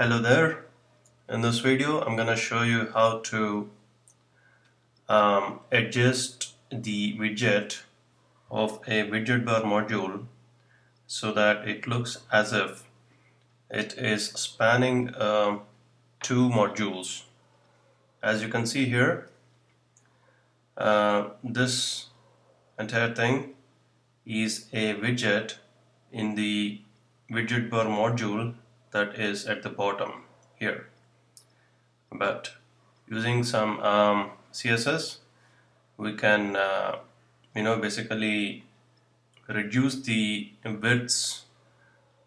Hello there. In this video, I'm going to show you how to um, adjust the widget of a widget bar module so that it looks as if it is spanning um, two modules. As you can see here, uh, this entire thing is a widget in the widget bar module that is at the bottom here. But using some um, CSS we can uh, you know basically reduce the widths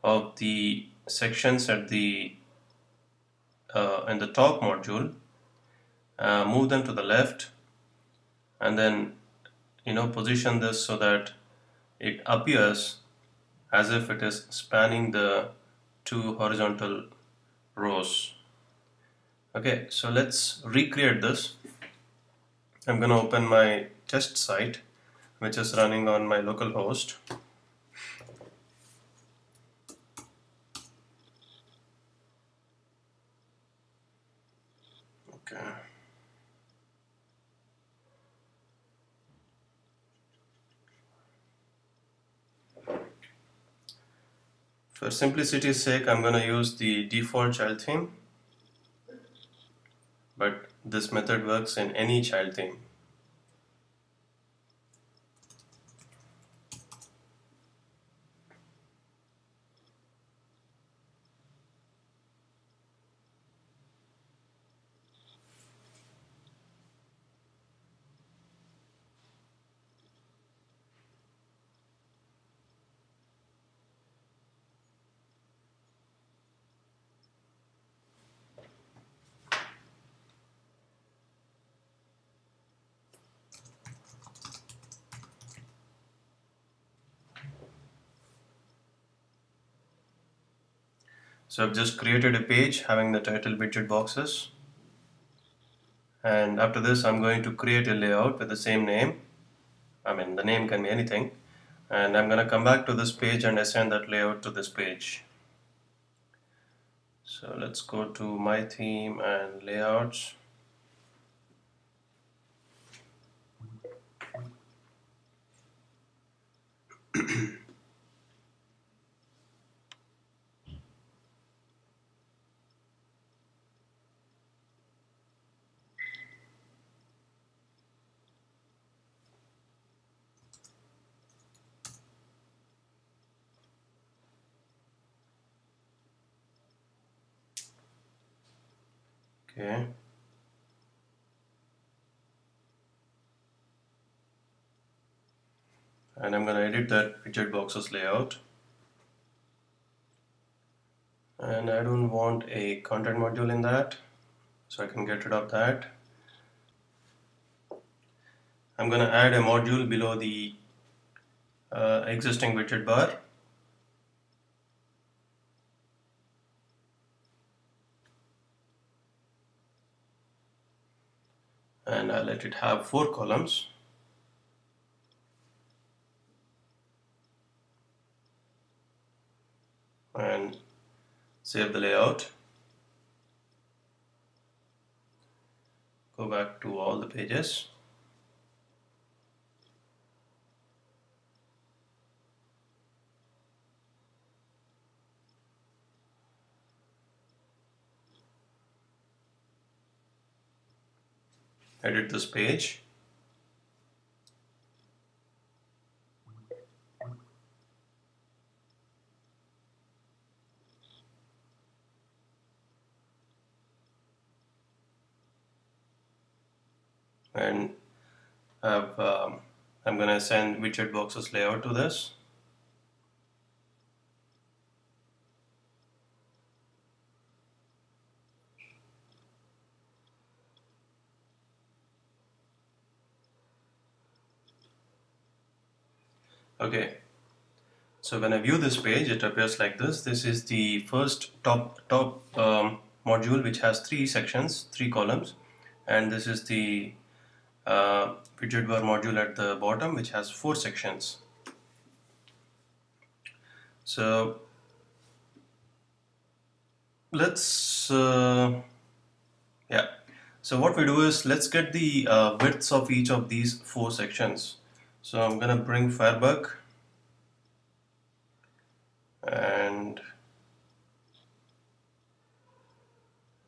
of the sections at the uh, in the top module uh, move them to the left and then you know position this so that it appears as if it is spanning the two horizontal rows. Okay so let's recreate this. I'm gonna open my test site which is running on my local host. Okay For simplicity's sake, I'm going to use the default child theme, but this method works in any child theme. So I've just created a page having the title widget boxes. And after this I'm going to create a layout with the same name. I mean the name can be anything. And I'm gonna come back to this page and assign that layout to this page. So let's go to my theme and layouts okay. And I'm going to edit that widget boxes layout. And I don't want a content module in that so I can get rid of that. I'm going to add a module below the uh, existing widget bar and I let it have four columns. And save the layout. Go back to all the pages edit this page. And have um, I'm gonna send widget boxes layout to this okay. So when I view this page it appears like this. This is the first top top um, module which has three sections three columns. And this is the uh, widget bar module at the bottom which has four sections. So let's uh, yeah. So what we do is let's get the uh, widths of each of these four sections so I'm gonna bring Firebug. And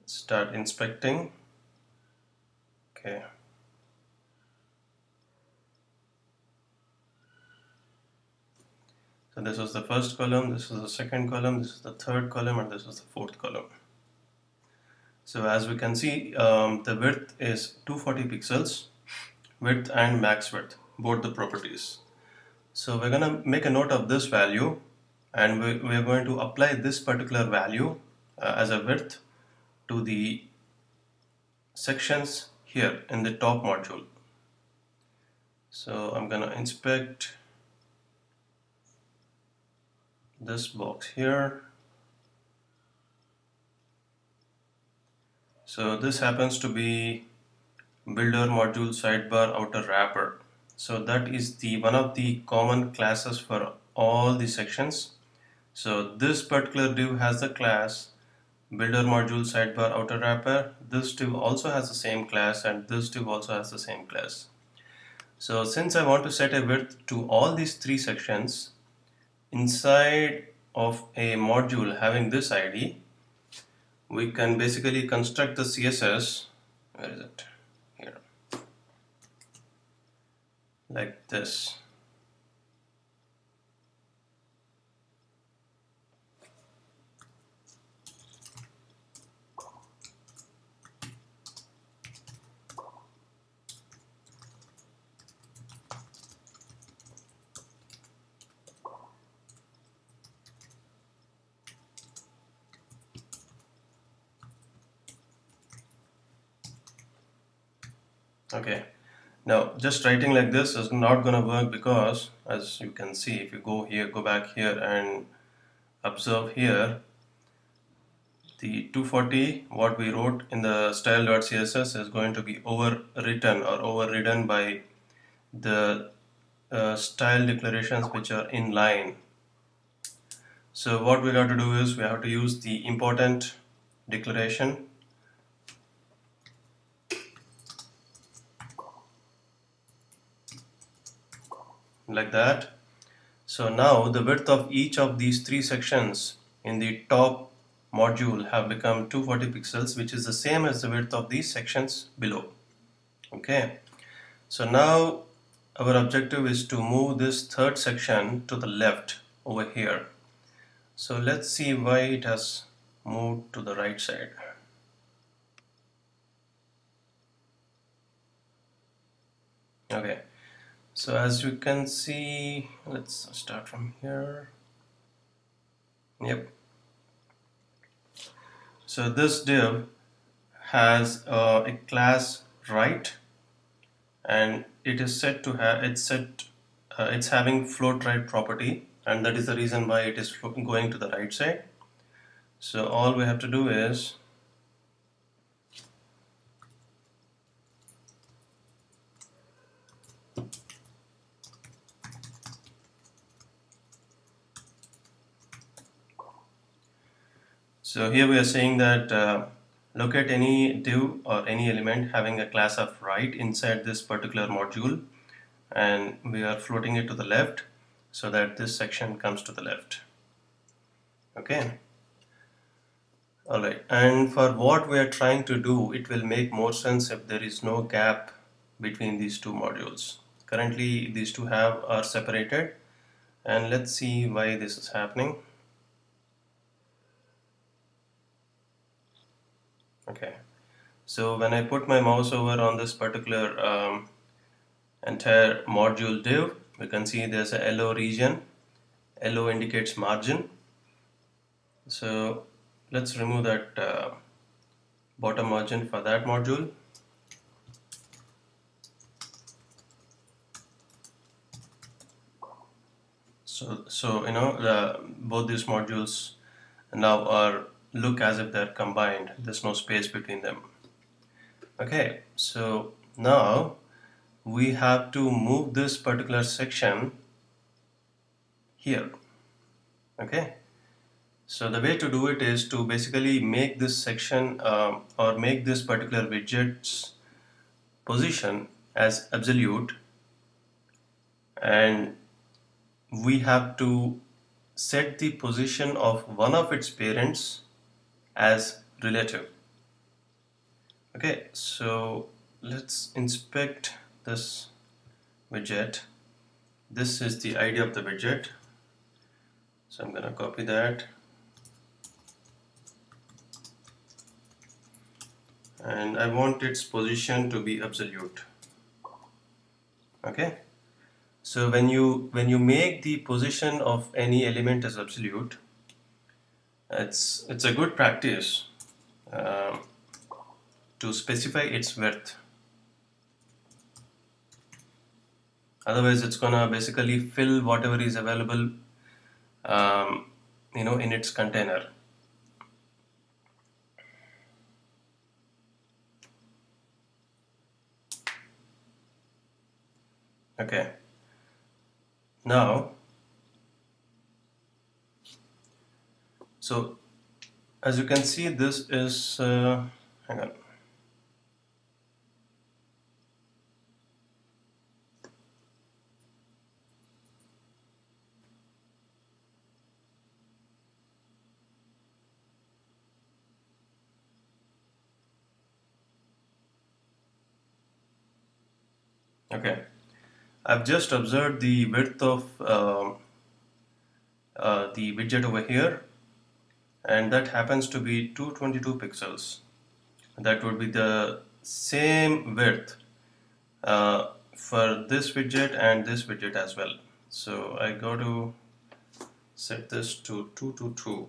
start inspecting. Okay. So this is the first column, this is the second column, this is the third column, and this is the fourth column. So as we can see, um, the width is 240 pixels, width and max width, both the properties. So we're going to make a note of this value and we, are going to apply this particular value uh, as a width to the sections here in the top module. So I'm going to inspect this box here so this happens to be builder module sidebar outer wrapper so that is the one of the common classes for all the sections. So this particular div has the class builder module sidebar outer wrapper. This div also has the same class and this div also has the same class. So since I want to set a width to all these three sections inside of a module having this ID we can basically construct the CSS where is it here like this. Okay now just writing like this is not gonna work because as you can see if you go here go back here and observe here the 240 what we wrote in the style.css is going to be overwritten or overridden by the uh, style declarations which are in line. So what we got to do is we have to use the important declaration like that. So now the width of each of these three sections in the top module have become 240 pixels which is the same as the width of these sections below. Okay. So now our objective is to move this third section to the left over here. So let's see why it has moved to the right side. Okay so as you can see let's start from here. Yep. So this div has uh, a class right and it is set to have it's set uh, it's having float right property and that is the reason why it is going to the right side. So all we have to do is So here we are saying that uh, locate any div or any element having a class of right inside this particular module and we are floating it to the left so that this section comes to the left. Okay. Alright, and for what we are trying to do, it will make more sense if there is no gap between these two modules. Currently, these two have are separated, and let's see why this is happening. Okay. So when I put my mouse over on this particular um, entire module div we can see there's a LO region. LO indicates margin. So let's remove that uh, bottom margin for that module. So so you know the, both these modules now are look as if they're combined. There's no space between them. Okay so now we have to move this particular section here. Okay So the way to do it is to basically make this section um, or make this particular widget's position as absolute and we have to set the position of one of its parents as relative. Okay so let's inspect this widget. This is the ID of the widget. So I'm gonna copy that. And I want its position to be absolute. Okay? So when you when you make the position of any element as absolute it's it's a good practice uh, to specify its width otherwise it's gonna basically fill whatever is available um, you know in its container. Okay. Now so as you can see this is uh, hang on. Okay. I've just observed the width of um, uh, the widget over here and that happens to be 222 pixels. That would be the same width uh, for this widget and this widget as well. So I go to set this to 222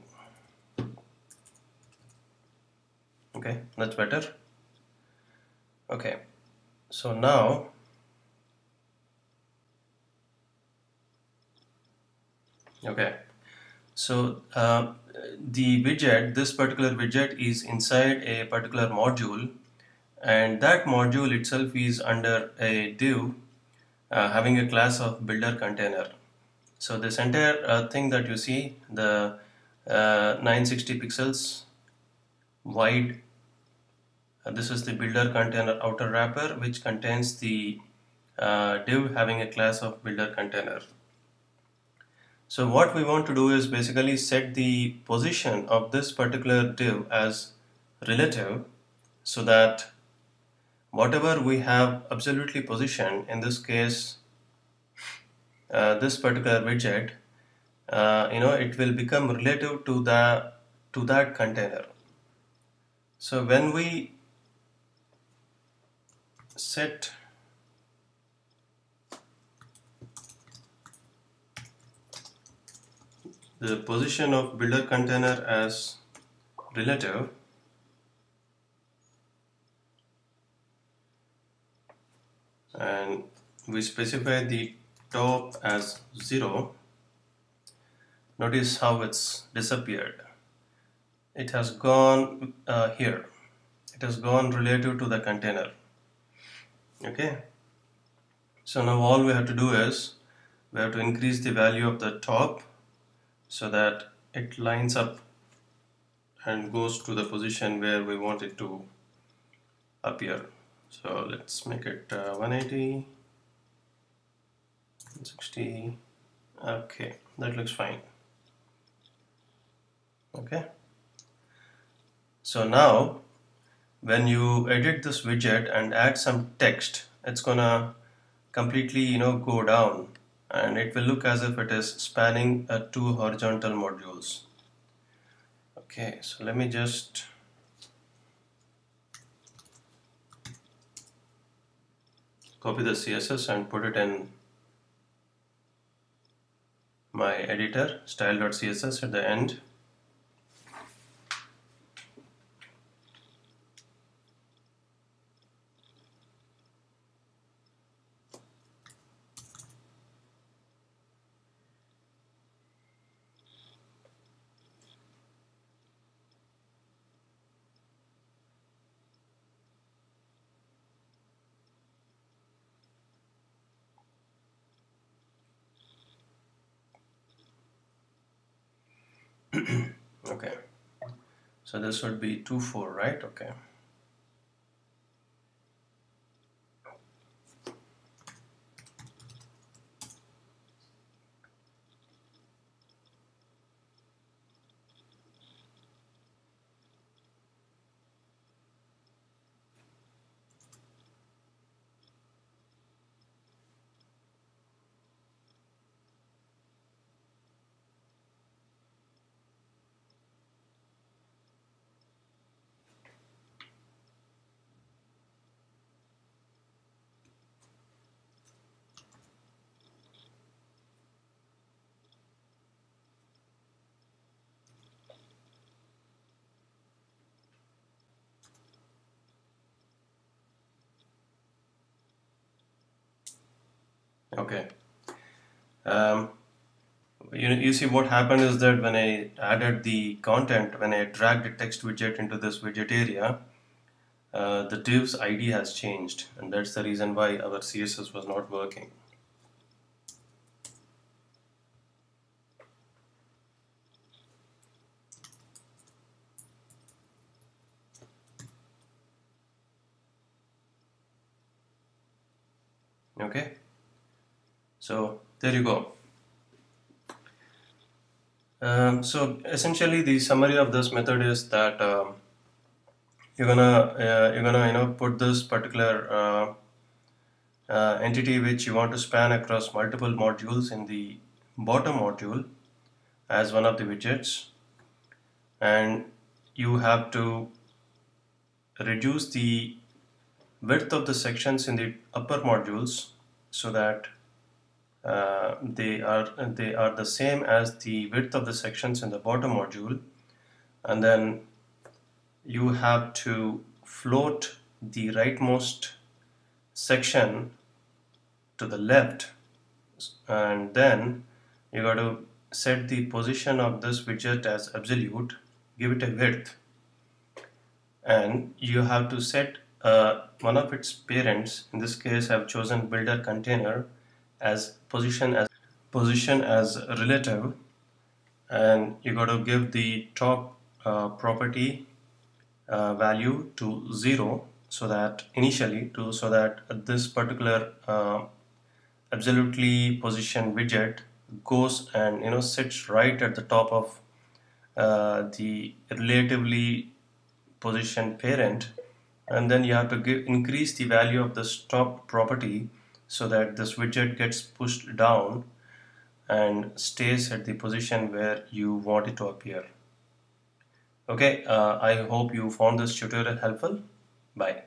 okay that's better. Okay so now okay so uh, the widget this particular widget is inside a particular module and that module itself is under a div uh, having a class of builder container. So this entire uh, thing that you see the uh, 960 pixels wide uh, this is the builder container outer wrapper which contains the uh, div having a class of builder container so what we want to do is basically set the position of this particular div as relative so that whatever we have absolutely positioned, in this case uh, this particular widget, uh, you know, it will become relative to the to that container. So when we set the position of builder container as relative and we specify the top as 0 notice how it's disappeared. It has gone uh, here. It has gone relative to the container. Okay? So now all we have to do is we have to increase the value of the top so that it lines up and goes to the position where we want it to appear. So let's make it uh, 180 60 okay that looks fine. Okay. So now when you edit this widget and add some text it's gonna completely you know go down and it will look as if it is spanning uh, two horizontal modules. Okay so let me just copy the CSS and put it in my editor style.css at the end okay. So this would be 2 4 right? Okay. Okay. Um, you, you see what happened is that when I added the content when I dragged the text widget into this widget area uh, the div's ID has changed and that's the reason why our CSS was not working okay so there you go. Um, so essentially the summary of this method is that um, you're gonna uh, you're gonna you know put this particular uh, uh, entity which you want to span across multiple modules in the bottom module as one of the widgets and you have to reduce the width of the sections in the upper modules so that uh, they are they are the same as the width of the sections in the bottom module. And then you have to float the rightmost section to the left. And then you got to set the position of this widget as absolute give it a width. And you have to set uh, one of its parents in this case I've chosen builder container as position as position as relative and you got to give the top uh, property uh, value to zero so that initially to so that this particular uh, absolutely position widget goes and you know sits right at the top of uh, the relatively position parent. And then you have to give increase the value of the top property so that this widget gets pushed down and stays at the position where you want it to appear. Okay, uh, I hope you found this tutorial helpful. Bye.